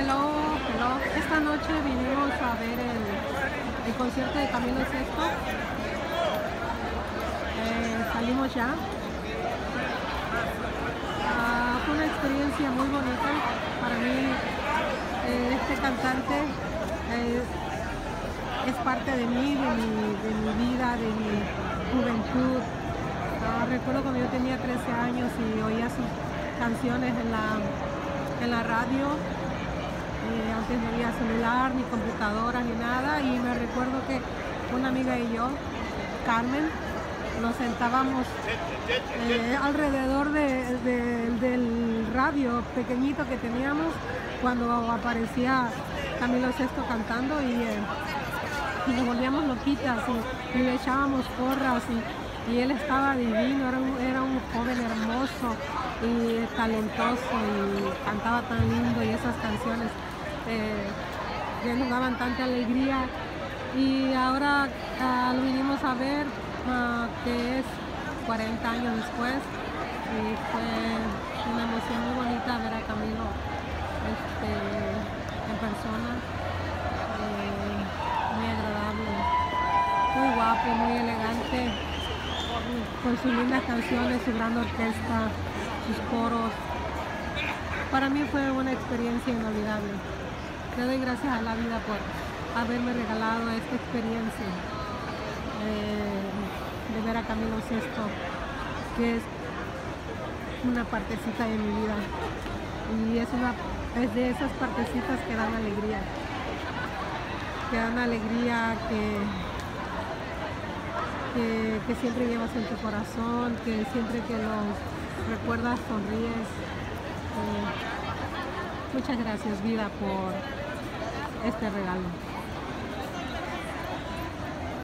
Hello, hello. Esta noche vinimos a ver el, concierto de Camilo Sesto. Eh, salimos ya. Ah, fue una experiencia muy bonita para mí. eh, este cantante es parte de mí, de mi, de mi vida, de mi juventud. Ah, recuerdo cuando yo tenía 13 años y oía sus canciones en la, en la radio. Eh, antes no había celular, ni computadora, ni nada. Y me recuerdo que una amiga y yo, Carmen, nos sentábamos eh, alrededor de- de- del radio pequeñito que teníamos cuando aparecía Camilo Sesto cantando y, eh, nos volvíamos loquitas y, le echábamos porras y, él estaba divino, era un joven hermoso y talentoso y cantaba tan lindo y esas canciones eh, que nos daban tanta alegría. Y ahora ah, lo vinimos a ver ah, que es 40 años después. Y fue una emoción muy bonita ver a Camilo este, en persona. Eh, muy agradable muy guapo, muy elegante con sus lindas canciones, su gran orquesta, sus coros para mí fue una experiencia inolvidable le doy gracias a la vida por haberme regalado esta experiencia eh, de ver a Camilo Sesto, que es una partecita de mi vida. Y es, de esas partecitas que dan alegría. Que dan alegría, que, que, que siempre llevas en tu corazón, que siempre que los recuerdas sonríes. Muchas gracias vida por este regalo.